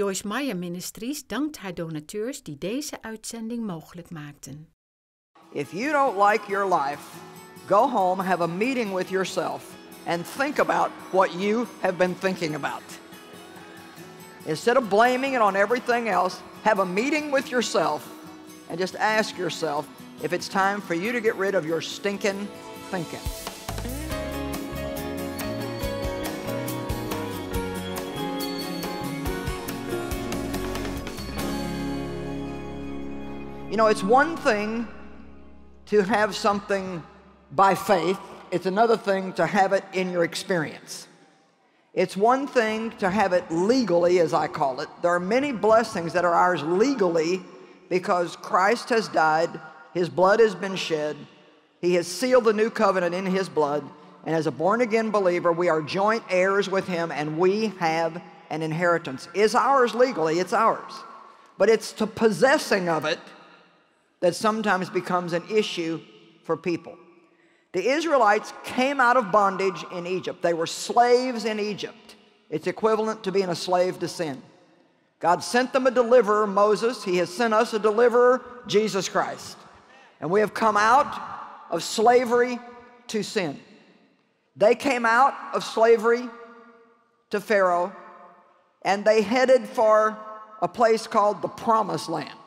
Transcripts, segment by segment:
Joyce Meyer Ministries dankt haar donateurs die deze uitzending mogelijk maakten. If you don't like your life, go home, have a meeting with yourself, and think about what you have been thinking about. Instead of blaming it on everything else, have a meeting with yourself and just ask yourself if it's time for you to get rid of your stinking thinking. You know, it's one thing to have something by faith, it's another thing to have it in your experience. It's one thing to have it legally, as I call it. There are many blessings that are ours legally because Christ has died, His blood has been shed, He has sealed the new covenant in His blood, and as a born again believer, we are joint heirs with Him and we have an inheritance. It's ours legally? It's ours. But it's the possessing of it that sometimes becomes an issue for people. The Israelites came out of bondage in Egypt. They were slaves in Egypt. It's equivalent to being a slave to sin. God sent them a deliverer, Moses. He has sent us a deliverer, Jesus Christ. And we have come out of slavery to sin. They came out of slavery to Pharaoh and they headed for a place called the Promised Land.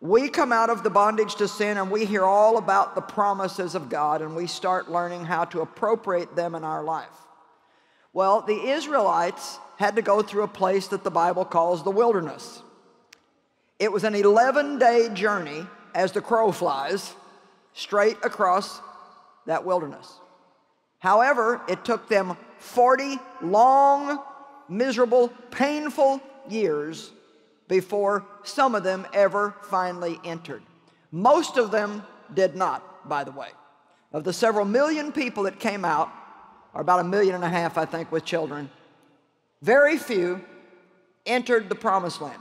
We come out of the bondage to sin and we hear all about the promises of God and we start learning how to appropriate them in our life. Well, the Israelites had to go through a place that the Bible calls the wilderness. It was an 11 day journey as the crow flies straight across that wilderness. However, it took them 40 long, miserable, painful years before some of them ever finally entered. Most of them did not, by the way. Of the several million people that came out, or about a million and a half, I think, with children, very few entered the promised land.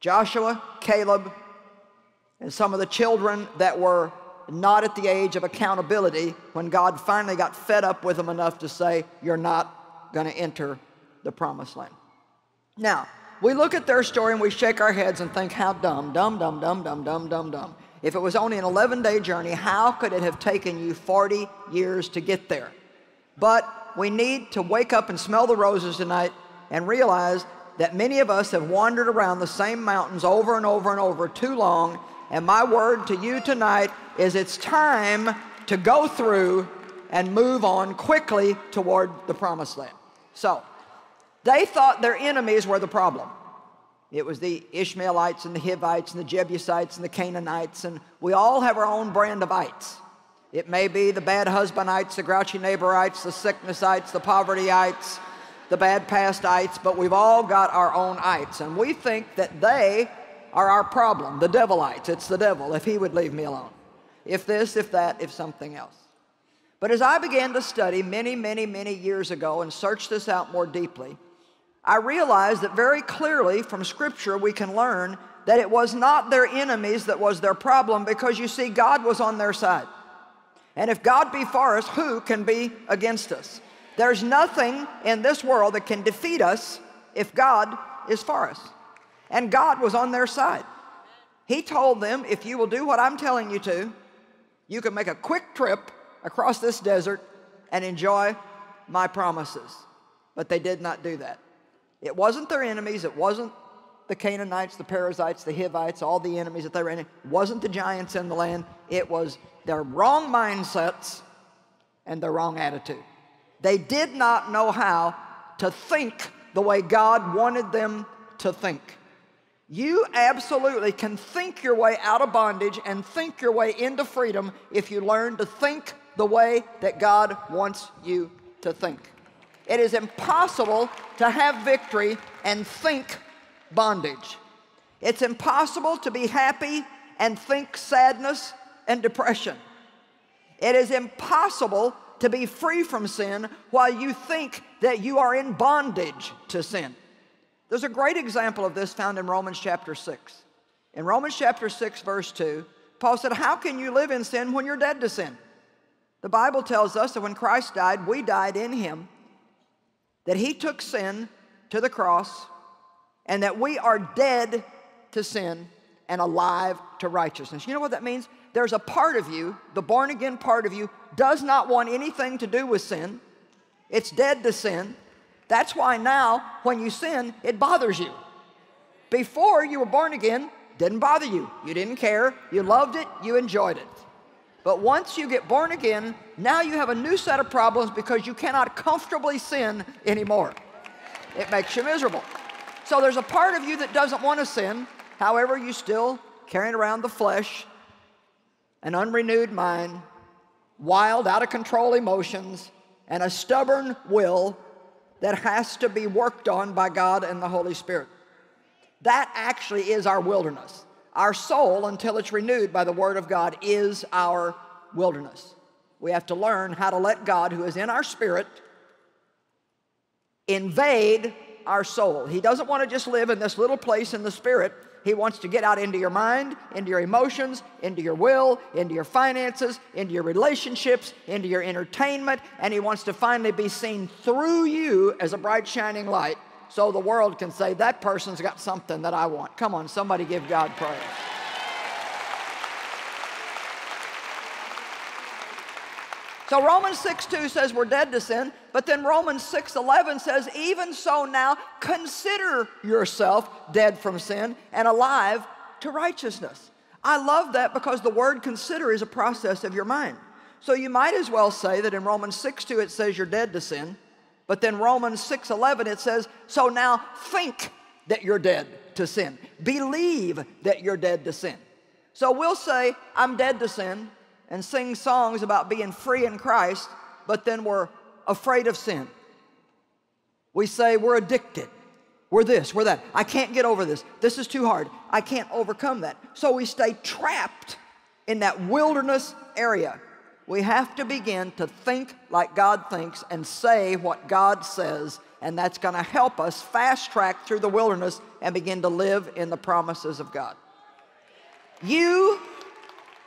Joshua, Caleb, and some of the children that were not at the age of accountability when God finally got fed up with them enough to say, You're not going to enter the promised land. Now, we look at their story and we shake our heads and think, how dumb, dumb, dumb, dumb, dumb, dumb, dumb, dumb. If it was only an 11 day journey, how could it have taken you 40 years to get there? But we need to wake up and smell the roses tonight and realize that many of us have wandered around the same mountains over and over and over too long. And my word to you tonight is it's time to go through and move on quickly toward the promised land. So, they thought their enemies were the problem. It was the Ishmaelites and the Hivites and the Jebusites and the Canaanites, and we all have our own brand of ites. It may be the bad husbandites, the grouchy neighborites, the sicknessites, the povertyites, the bad pastites, but we've all got our own ites, and we think that they are our problem, the devilites. It's the devil, if he would leave me alone. If this, if that, if something else. But as I began to study many, many, many years ago and search this out more deeply, I realized that very clearly from Scripture we can learn that it was not their enemies that was their problem because you see, God was on their side. And if God be for us, who can be against us? There's nothing in this world that can defeat us if God is for us. And God was on their side. He told them, if you will do what I'm telling you to, you can make a quick trip across this desert and enjoy my promises. But they did not do that. It wasn't their enemies. It wasn't the Canaanites, the Perizzites, the Hivites, all the enemies that they ran in. It wasn't the giants in the land. It was their wrong mindsets and their wrong attitude. They did not know how to think the way God wanted them to think. You absolutely can think your way out of bondage and think your way into freedom if you learn to think the way that God wants you to think. It is impossible to have victory and think bondage. It's impossible to be happy and think sadness and depression. It is impossible to be free from sin while you think that you are in bondage to sin. There's a great example of this found in Romans chapter 6. In Romans chapter 6, verse 2, Paul said, How can you live in sin when you're dead to sin? The Bible tells us that when Christ died, we died in him that he took sin to the cross and that we are dead to sin and alive to righteousness. You know what that means? There's a part of you, the born again part of you, does not want anything to do with sin. It's dead to sin. That's why now, when you sin, it bothers you. Before you were born again, didn't bother you. You didn't care. You loved it. You enjoyed it. But once you get born again, now you have a new set of problems because you cannot comfortably sin anymore. It makes you miserable. So there's a part of you that doesn't want to sin. However, you still carrying around the flesh, an unrenewed mind, wild, out of control emotions, and a stubborn will that has to be worked on by God and the Holy Spirit. That actually is our wilderness. Our soul, until it's renewed by the Word of God, is our wilderness. We have to learn how to let God, who is in our spirit, invade our soul. He doesn't want to just live in this little place in the spirit. He wants to get out into your mind, into your emotions, into your will, into your finances, into your relationships, into your entertainment, and He wants to finally be seen through you as a bright shining light so the world can say, that person's got something that I want. Come on, somebody give God praise. So Romans 6 2 says we're dead to sin, but then Romans 6 11 says, even so now consider yourself dead from sin and alive to righteousness. I love that because the word consider is a process of your mind. So you might as well say that in Romans 6 2 it says you're dead to sin, but then Romans 6:11 it says, "So now think that you're dead to sin. Believe that you're dead to sin." So we'll say, "I'm dead to sin," and sing songs about being free in Christ, but then we're afraid of sin. We say we're addicted. We're this, we're that. I can't get over this. This is too hard. I can't overcome that. So we stay trapped in that wilderness area we have to begin to think like God thinks and say what God says, and that's going to help us fast track through the wilderness and begin to live in the promises of God. You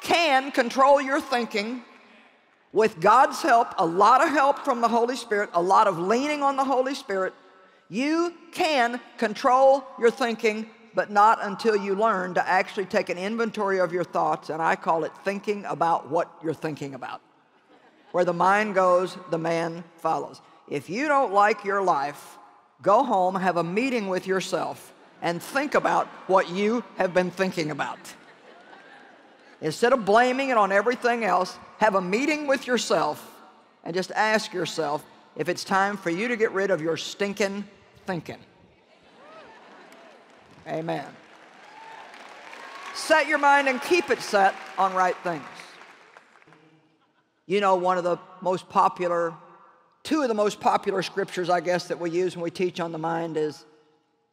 can control your thinking with God's help, a lot of help from the Holy Spirit, a lot of leaning on the Holy Spirit. You can control your thinking but not until you learn to actually take an inventory of your thoughts, and I call it thinking about what you're thinking about. Where the mind goes, the man follows. If you don't like your life, go home, have a meeting with yourself, and think about what you have been thinking about. Instead of blaming it on everything else, have a meeting with yourself and just ask yourself if it's time for you to get rid of your stinking thinking. Amen. Set your mind and keep it set on right things. You know, one of the most popular, two of the most popular scriptures, I guess, that we use when we teach on the mind is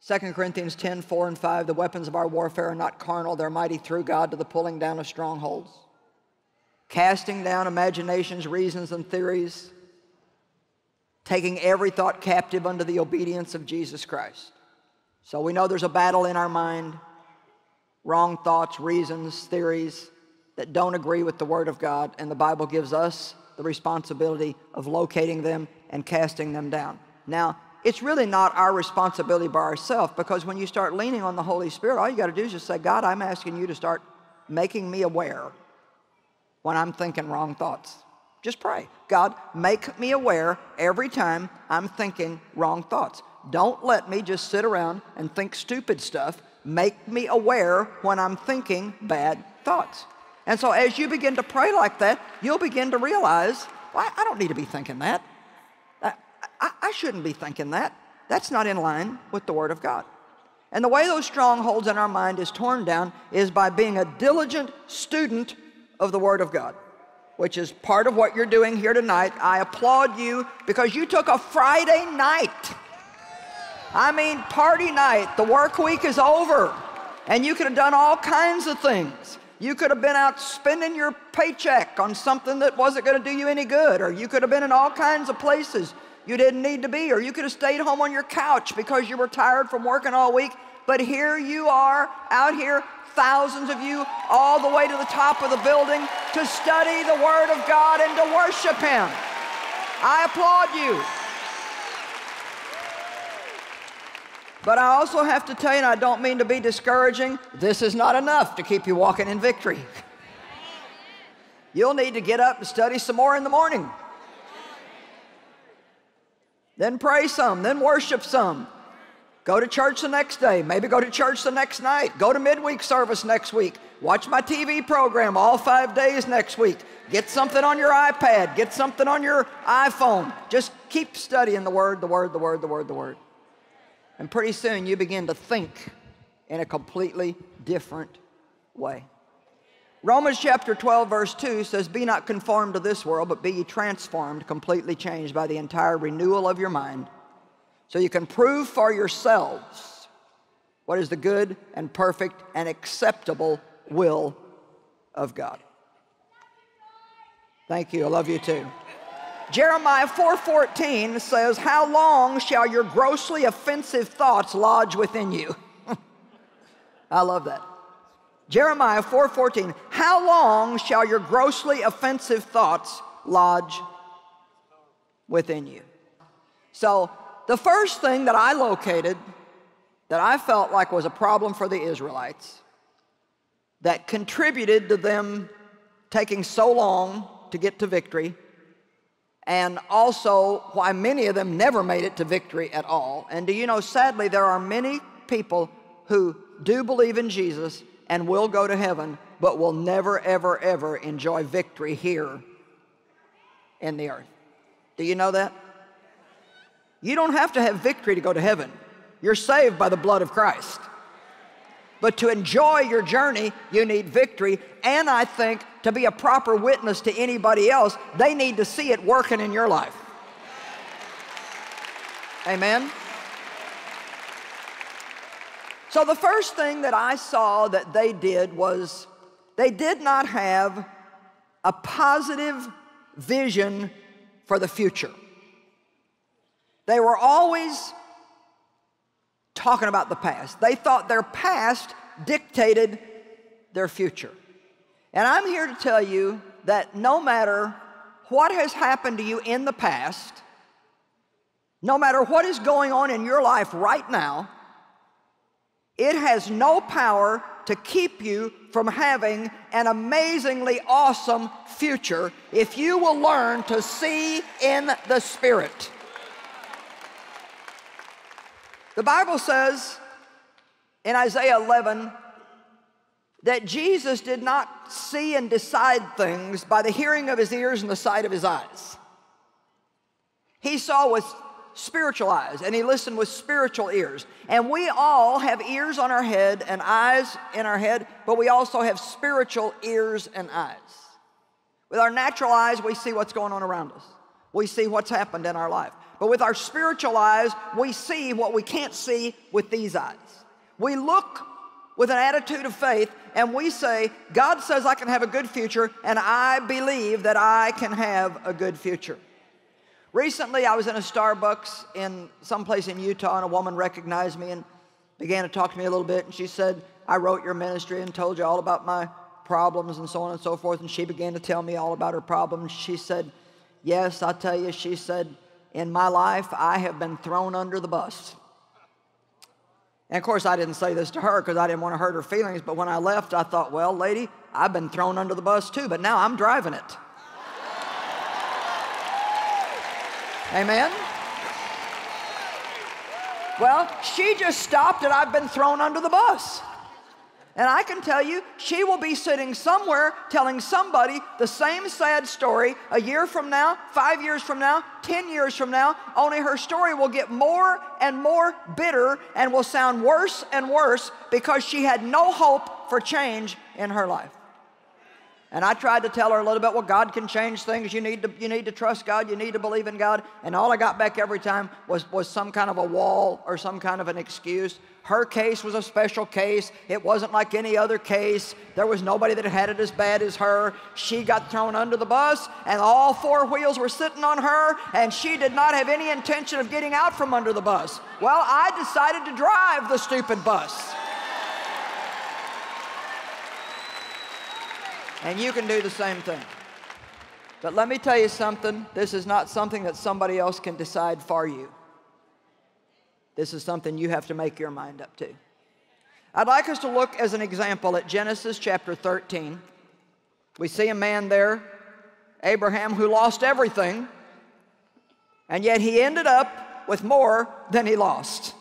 2 Corinthians 10, 4 and 5. The weapons of our warfare are not carnal, they're mighty through God to the pulling down of strongholds, casting down imaginations, reasons, and theories, taking every thought captive unto the obedience of Jesus Christ. So we know there's a battle in our mind, wrong thoughts, reasons, theories that don't agree with the Word of God, and the Bible gives us the responsibility of locating them and casting them down. Now, it's really not our responsibility by ourselves because when you start leaning on the Holy Spirit, all you got to do is just say, God, I'm asking you to start making me aware when I'm thinking wrong thoughts. Just pray. God, make me aware every time I'm thinking wrong thoughts. Don't let me just sit around and think stupid stuff. Make me aware when I'm thinking bad thoughts. And so as you begin to pray like that, you'll begin to realize, well, I don't need to be thinking that. I, I, I shouldn't be thinking that. That's not in line with the Word of God. And the way those strongholds in our mind is torn down is by being a diligent student of the Word of God, which is part of what you're doing here tonight. I applaud you because you took a Friday night I mean, party night, the work week is over, and you could have done all kinds of things. You could have been out spending your paycheck on something that wasn't going to do you any good, or you could have been in all kinds of places you didn't need to be, or you could have stayed home on your couch because you were tired from working all week. But here you are out here, thousands of you, all the way to the top of the building to study the Word of God and to worship Him. I applaud you. But I also have to tell you, and I don't mean to be discouraging, this is not enough to keep you walking in victory. You'll need to get up and study some more in the morning. Then pray some, then worship some. Go to church the next day, maybe go to church the next night. Go to midweek service next week. Watch my TV program all five days next week. Get something on your iPad, get something on your iPhone. Just keep studying the Word, the Word, the Word, the Word, the Word. And pretty soon you begin to think in a completely different way. Romans chapter 12, verse 2 says, Be not conformed to this world, but be ye transformed, completely changed by the entire renewal of your mind, so you can prove for yourselves what is the good and perfect and acceptable will of God. Thank you. I love you too. Jeremiah 4:14 says, "How long shall your grossly offensive thoughts lodge within you?" I love that. Jeremiah 4:14, "How long shall your grossly offensive thoughts lodge within you?" So, the first thing that I located that I felt like was a problem for the Israelites that contributed to them taking so long to get to victory and also why many of them never made it to victory at all. And do you know, sadly, there are many people who do believe in Jesus and will go to heaven, but will never, ever, ever enjoy victory here in the earth. Do you know that? You don't have to have victory to go to heaven. You're saved by the blood of Christ. But to enjoy your journey, you need victory. And I think to be a proper witness to anybody else, they need to see it working in your life. Amen? So the first thing that I saw that they did was they did not have a positive vision for the future. They were always talking about the past. They thought their past dictated their future. And I'm here to tell you that no matter what has happened to you in the past, no matter what is going on in your life right now, it has no power to keep you from having an amazingly awesome future if you will learn to see in the Spirit. The Bible says in Isaiah 11 that Jesus did not see and decide things by the hearing of his ears and the sight of his eyes. He saw with spiritual eyes and he listened with spiritual ears. And we all have ears on our head and eyes in our head, but we also have spiritual ears and eyes. With our natural eyes, we see what's going on around us. We see what's happened in our life. But with our spiritual eyes, we see what we can't see with these eyes. We look with an attitude of faith and we say, God says I can have a good future, and I believe that I can have a good future. Recently, I was in a Starbucks in someplace in Utah, and a woman recognized me and began to talk to me a little bit. And she said, I wrote your ministry and told you all about my problems and so on and so forth. And she began to tell me all about her problems. She said, Yes, I'll tell you, she said, in my life, I have been thrown under the bus. And of course, I didn't say this to her because I didn't want to hurt her feelings, but when I left, I thought, well, lady, I've been thrown under the bus too, but now I'm driving it. Amen? Well, she just stopped and I've been thrown under the bus. And I can tell you, she will be sitting somewhere telling somebody the same sad story a year from now, five years from now, 10 years from now, only her story will get more and more bitter and will sound worse and worse because she had no hope for change in her life. And I tried to tell her a little bit, well, God can change things. You need to, you need to trust God. You need to believe in God. And all I got back every time was, was some kind of a wall or some kind of an excuse. Her case was a special case. It wasn't like any other case. There was nobody that had it as bad as her. She got thrown under the bus, and all four wheels were sitting on her, and she did not have any intention of getting out from under the bus. Well, I decided to drive the stupid bus. And you can do the same thing. But let me tell you something this is not something that somebody else can decide for you. This is something you have to make your mind up to. I'd like us to look as an example at Genesis chapter 13. We see a man there, Abraham, who lost everything, and yet he ended up with more than he lost.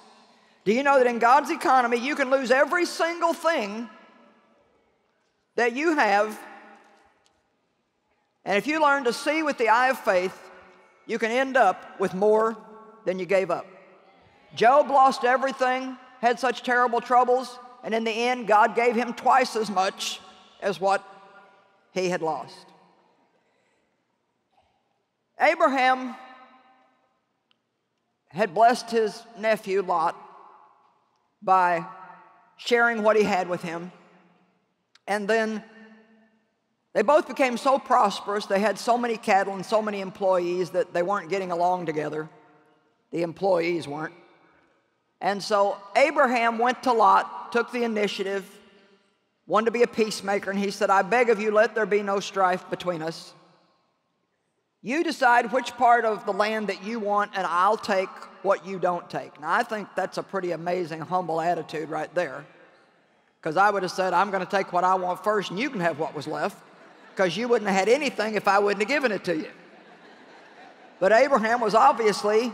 Do you know that in God's economy, you can lose every single thing that you have? And if you learn to see with the eye of faith, you can end up with more than you gave up. Job lost everything, had such terrible troubles, and in the end, God gave him twice as much as what he had lost. Abraham had blessed his nephew Lot by sharing what he had with him. And then they both became so prosperous, they had so many cattle and so many employees that they weren't getting along together. The employees weren't. And so Abraham went to Lot, took the initiative, wanted to be a peacemaker, and he said, I beg of you, let there be no strife between us. You decide which part of the land that you want, and I'll take what you don't take. Now, I think that's a pretty amazing, humble attitude right there. Because I would have said, I'm going to take what I want first, and you can have what was left. Because you wouldn't have had anything if I wouldn't have given it to you. But Abraham was obviously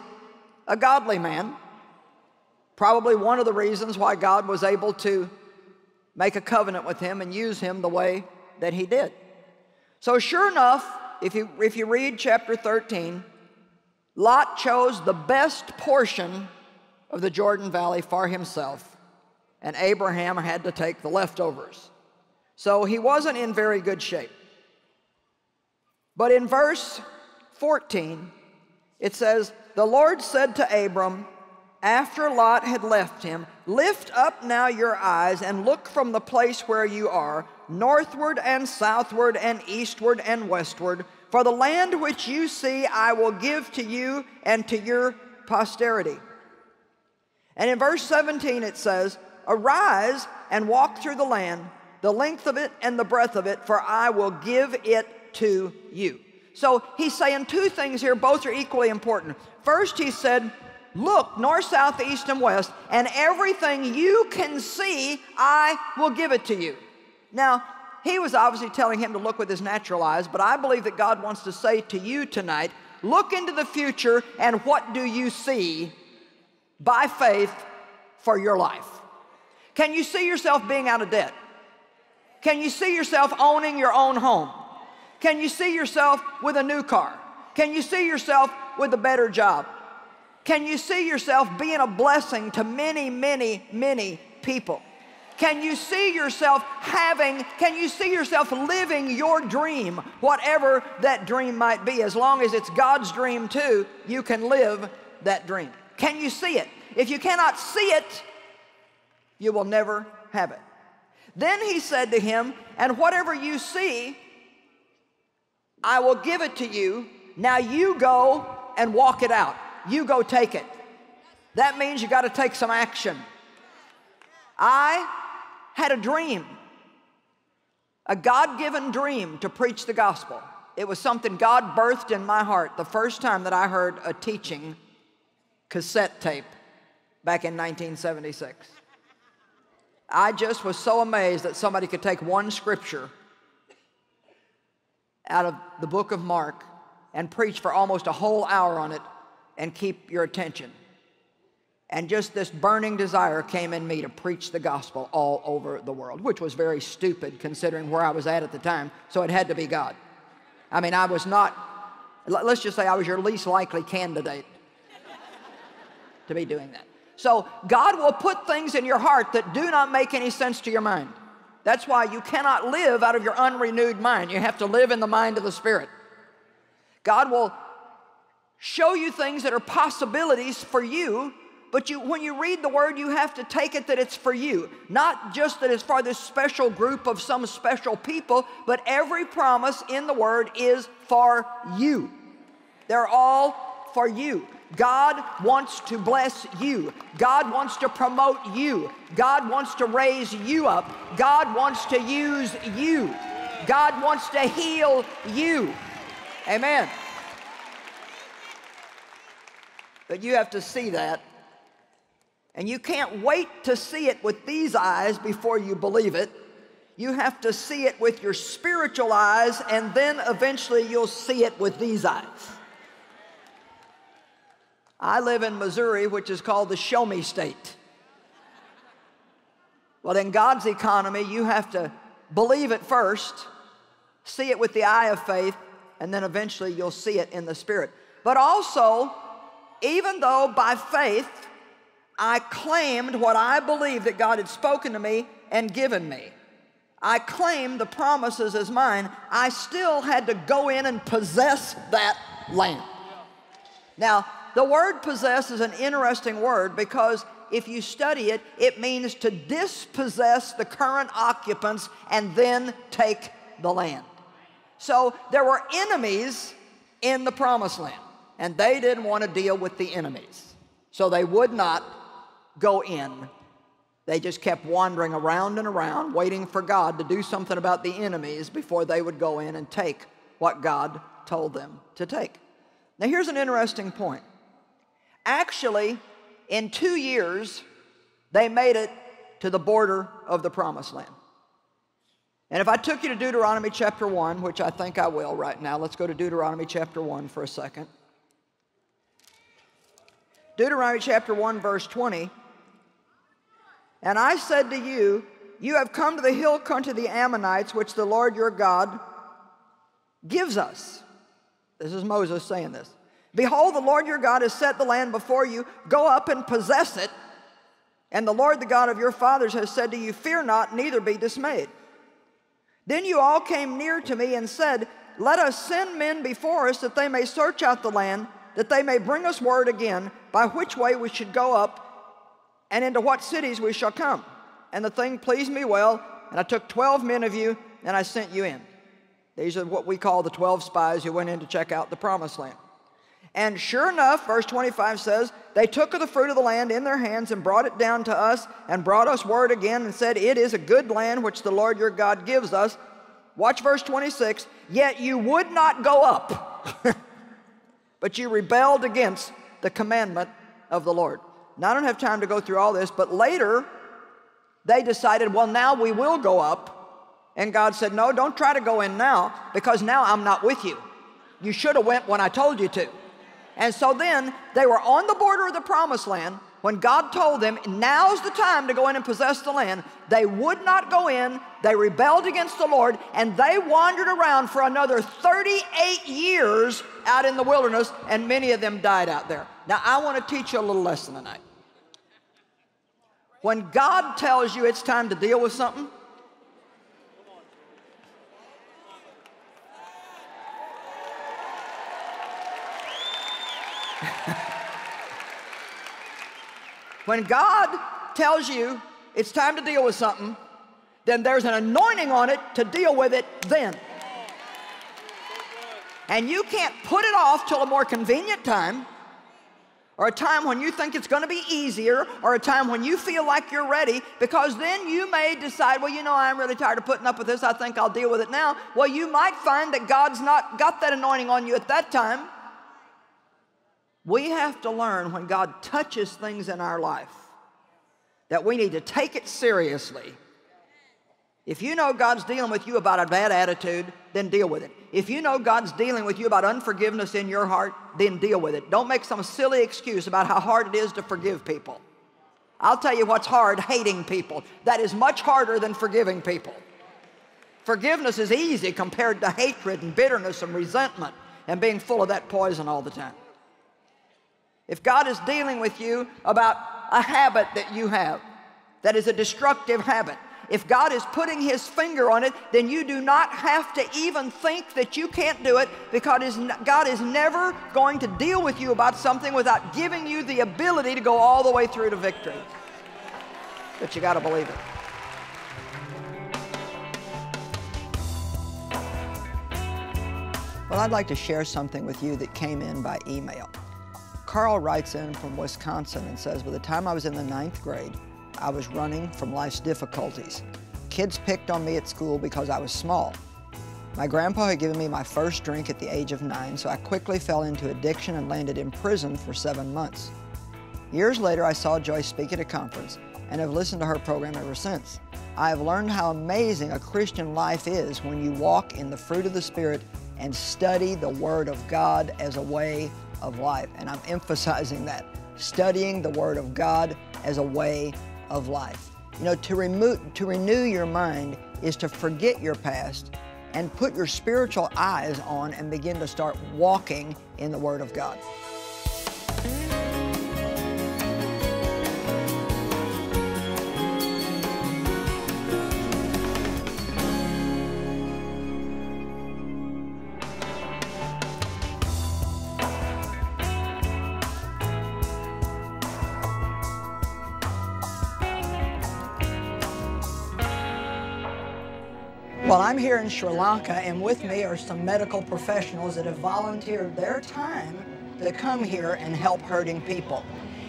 a godly man. Probably one of the reasons why God was able to make a covenant with him and use him the way that he did. So, sure enough, if you, if you read chapter 13, Lot chose the best portion of the Jordan Valley for himself, and Abraham had to take the leftovers. So he wasn't in very good shape. But in verse 14, it says, The Lord said to Abram, after Lot had left him, Lift up now your eyes and look from the place where you are, northward and southward and eastward and westward. For the land which you see I will give to you and to your posterity. And in verse 17 it says, Arise and walk through the land, the length of it and the breadth of it, for I will give it to you. So he's saying two things here, both are equally important. First, he said, Look, north, south, east, and west, and everything you can see, I will give it to you. Now, he was obviously telling him to look with his natural eyes, but I believe that God wants to say to you tonight look into the future and what do you see by faith for your life? Can you see yourself being out of debt? Can you see yourself owning your own home? Can you see yourself with a new car? Can you see yourself with a better job? Can you see yourself being a blessing to many, many, many people? Can you see yourself having, can you see yourself living your dream, whatever that dream might be? As long as it's God's dream too, you can live that dream. Can you see it? If you cannot see it, you will never have it. Then he said to him, And whatever you see, I will give it to you. Now you go and walk it out you go take it. That means you got to take some action. I had a dream, a God given dream to preach the gospel. It was something God birthed in my heart the first time that I heard a teaching cassette tape back in 1976. I just was so amazed that somebody could take one scripture out of the book of Mark and preach for almost a whole hour on it and keep your attention. And just this burning desire came in me to preach the gospel all over the world, which was very stupid considering where I was at at the time, so it had to be God. I mean, I was not, let's just say I was your least likely candidate to be doing that. So God will put things in your heart that do not make any sense to your mind. That's why you cannot live out of your unrenewed mind. You have to live in the mind of the Spirit. God will show you things that are possibilities for you, but you, when you read the word, you have to take it that it's for you. Not just that it's for this special group of some special people, but every promise in the word is for you. They're all for you. God wants to bless you. God wants to promote you. God wants to raise you up. God wants to use you. God wants to heal you. Amen. But you have to see that And you can't wait to see it with these eyes before you believe it. You have to see it with your spiritual eyes, and then eventually you'll see it with these eyes. I live in Missouri, which is called the Show Me State. Well, in God's economy, you have to believe it first, see it with the eye of faith, and then eventually you'll see it in the spirit. But also, even though by faith I claimed what I believed that God had spoken to me and given me, I claimed the promises as mine, I still had to go in and possess that land. Now, the word possess is an interesting word because if you study it, it means to dispossess the current occupants and then take the land. So there were enemies in the promised land, and they didn't want to deal with the enemies. So they would not go in. They just kept wandering around and around, waiting for God to do something about the enemies before they would go in and take what God told them to take. Now, here's an interesting point. Actually, in two years, they made it to the border of the promised land. And if I took you to Deuteronomy chapter 1, which I think I will right now, let's go to Deuteronomy chapter 1 for a second. Deuteronomy chapter 1, verse 20. And I said to you, You have come to the hill country of the Amorites, which the Lord your God gives us. This is Moses saying this. Behold, the Lord your God has set the land before you. Go up and possess it. And the Lord, the God of your fathers, has said to you, Fear not, neither be dismayed. Then you all came near to me and said, Let us send men before us that they may search out the land, that they may bring us word again by which way we should go up and into what cities we shall come. And the thing pleased me well, and I took 12 men of you and I sent you in. These are what we call the 12 spies who went in to check out the promised land. And sure enough, verse 25 says, They took of the fruit of the land in their hands and brought it down to us and brought us word again and said, It is a good land which the Lord your God gives us. Watch verse 26. Yet you would not go up, but you rebelled against the commandment of the Lord. Now, I don't have time to go through all this, but later they decided, Well, now we will go up. And God said, No, don't try to go in now because now I'm not with you. You should have went when I told you to. And so then they were on the border of the promised land when God told them, now's the time to go in and possess the land. They would not go in, they rebelled against the Lord, and they wandered around for another 38 years out in the wilderness, and many of them died out there. Now, I want to teach you a little lesson tonight. When God tells you it's time to deal with something, when God tells you it's time to deal with something, then there's an anointing on it to deal with it then. And you can't put it off till a more convenient time, or a time when you think it's going to be easier, or a time when you feel like you're ready, because then you may decide, well, you know, I'm really tired of putting up with this. I think I'll deal with it now. Well, you might find that God's not got that anointing on you at that time. We have to learn when God touches things in our life that we need to take it seriously. If you know God's dealing with you about a bad attitude, then deal with it. If you know God's dealing with you about unforgiveness in your heart, then deal with it. Don't make some silly excuse about how hard it is to forgive people. I'll tell you what's hard hating people. That is much harder than forgiving people. Forgiveness is easy compared to hatred and bitterness and resentment and being full of that poison all the time. If God is dealing with you about a habit that you have that is a destructive habit, if God is putting his finger on it, then you do not have to even think that you can't do it because God is never going to deal with you about something without giving you the ability to go all the way through to victory. But you got to believe it. Well, I'd like to share something with you that came in by email. Carl writes in from Wisconsin and says, by the time I was in the ninth grade, I was running from life's difficulties. Kids picked on me at school because I was small. My grandpa had given me my first drink at the age of nine, so I quickly fell into addiction and landed in prison for seven months. Years later, I saw Joyce speak at a conference and have listened to her program ever since. I have learned how amazing a Christian life is when you walk in the fruit of the Spirit and study the Word of God as a way of life. And I'm emphasizing that studying the Word of God as a way of life. You know, to, remove, to renew your mind is to forget your past and put your spiritual eyes on and begin to start walking in the Word of God. I'm here in Sri Lanka, and with me are some medical professionals that have volunteered their time to come here and help hurting people.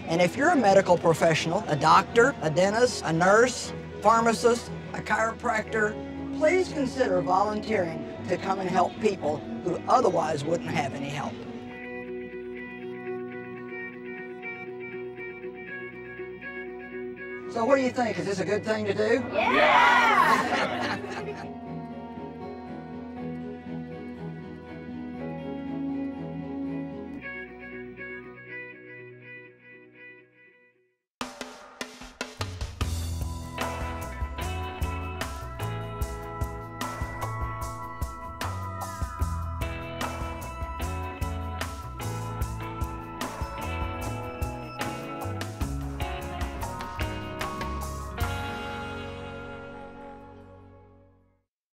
And if you're a medical professional, a doctor, a dentist, a nurse, pharmacist, a chiropractor, please consider volunteering to come and help people who otherwise wouldn't have any help. So what do you think? Is this a good thing to do? Yeah!